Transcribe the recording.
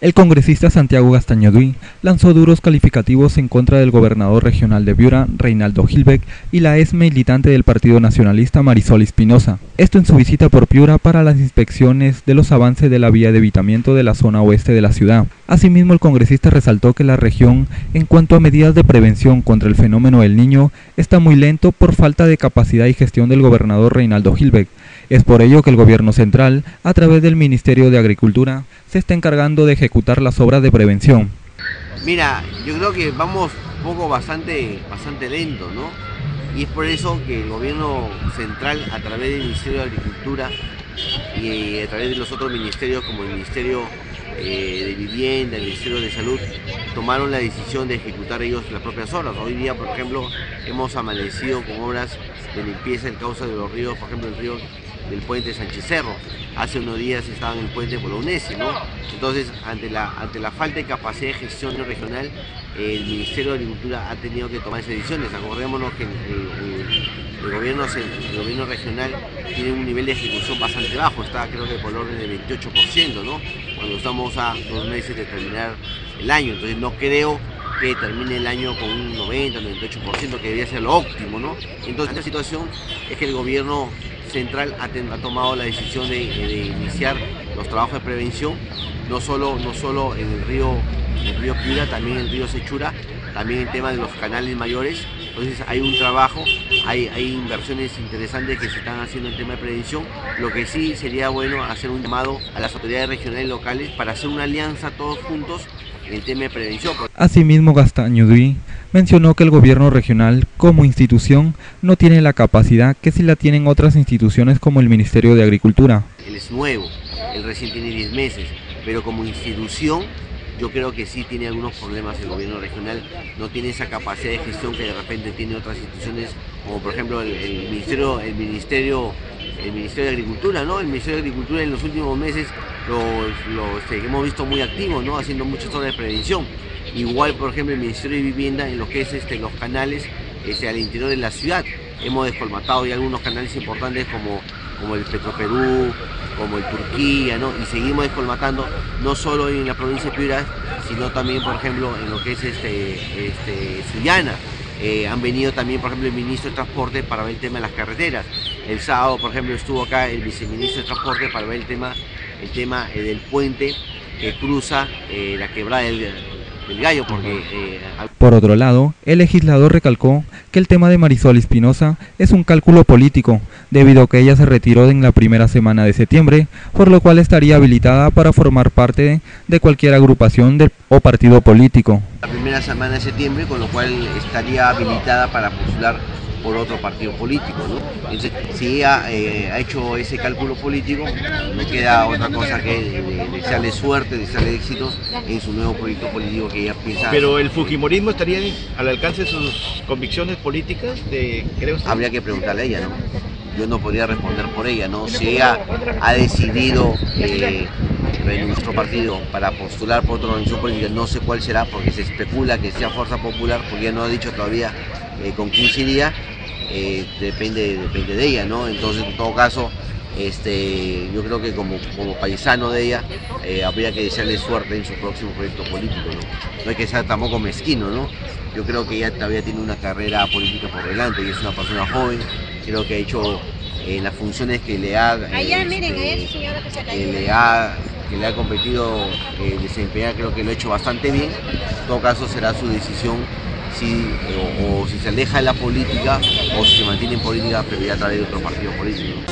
El congresista Santiago Gastañoduy lanzó duros calificativos en contra del gobernador regional de Piura, Reinaldo Gilbeck, y la ex militante del Partido Nacionalista Marisol Espinosa. Esto en su visita por Piura para las inspecciones de los avances de la vía de evitamiento de la zona oeste de la ciudad. Asimismo, el congresista resaltó que la región, en cuanto a medidas de prevención contra el fenómeno del niño, está muy lento por falta de capacidad y gestión del gobernador Reinaldo Gilbeck. Es por ello que el gobierno central, a través del Ministerio de Agricultura, se está encargando de ejecutar las obras de prevención. Mira, yo creo que vamos un poco bastante, bastante lento, ¿no? Y es por eso que el gobierno central, a través del Ministerio de Agricultura y a través de los otros ministerios como el Ministerio eh, de Vivienda, el Ministerio de Salud, tomaron la decisión de ejecutar ellos las propias obras. Hoy día, por ejemplo, hemos amanecido con obras de limpieza del cauce de los ríos, por ejemplo, el río del puente Sánchez Cerro. Hace unos días estaba en el puente Bolognesi, ¿no? Entonces, ante la, ante la falta de capacidad de gestión regional, el Ministerio de Agricultura ha tenido que tomar esas decisiones. Acordémonos que el, gobierno, el gobierno regional tiene un nivel de ejecución bastante bajo, está creo que por orden del 28%, ¿no? Cuando estamos a dos meses de terminar el año. Entonces no creo que termine el año con un 90, 98%, que debería ser lo óptimo, ¿no? Entonces, esta situación es que el gobierno central ha, tomado la decisión de, iniciar los trabajos de prevención, no solo, no solo en el río, el río Piura, también en el río Sechura, también el tema de los canales mayores. Entonces hay un trabajo, hay, hay inversiones interesantes que se están haciendo en tema de prevención. Lo que sí sería bueno hacer un llamado a las autoridades regionales y locales para hacer una alianza todos juntos en el tema de prevención. Asimismo, Gastañudí mencionó que el gobierno regional como institución no tiene la capacidad que sí la tienen otras instituciones como el Ministerio de Agricultura. Él es nuevo, él recién tiene 10 meses, pero como institución yo creo que sí tiene algunos problemas el gobierno regional, no tiene esa capacidad de gestión que de repente tiene otras instituciones, como por ejemplo el, Ministerio, el Ministerio, el Ministerio de Agricultura, ¿no? El Ministerio de Agricultura en los últimos meses lo, este, hemos visto muy activo, ¿no? Haciendo muchas zonas de prevención. Igual, por ejemplo, el Ministerio de Vivienda en lo que es este, los canales este, al interior de la ciudad. Hemos descolmatado ya algunos canales importantes como, como el Petroperú, como el Turquía, ¿no? y seguimos descolmatando no solo en la provincia de Piura, sino también, por ejemplo, en lo que es este, este Sullana. Eh, han venido también, por ejemplo, el ministro de Transporte para ver el tema de las carreteras. El sábado, por ejemplo, estuvo acá el viceministro de Transporte para ver el tema, el tema eh, del puente que cruza eh, la quebrada del, gallo porque... Eh, Por otro lado, el legislador recalcó que el tema de Marisol Espinosa es un cálculo político, debido a que ella se retiró en la primera semana de septiembre, por lo cual estaría habilitada para formar parte de cualquier agrupación o partido político. La primera semana de septiembre, con lo cual estaría habilitada para postular por otro partido político. ¿no? Entonces, si ella eh, ha hecho ese cálculo político, no queda otra cosa que desearle suerte, desearle éxitos en su nuevo proyecto político que ella piensa. Pero el Fujimorismo estaría al alcance de sus convicciones políticas, de, creo Habría que preguntarle a ella, ¿no? Yo no podría responder por ella, ¿no? Si ella ha decidido eh, nuestro partido para postular por otra organización política, no sé cuál será, porque se especula que sea Fuerza Popular, porque ella no ha dicho todavía eh, con quién sería, eh, depende, depende de ella, ¿no? Entonces, en todo caso, este, yo creo que como, como paisano de ella, eh, habría que desearle suerte en su próximo proyecto político, ¿no? No hay que ser tampoco mezquino, ¿no? Yo creo que ella todavía tiene una carrera política por delante y es una persona joven, creo que ha hecho las funciones que le ha, este, que le ha que le ha competido desempeñar, creo que lo ha hecho bastante bien. En todo caso será su decisión si, o, si se aleja de la política o si se mantiene en política, pero ya a través de otros partidos políticos.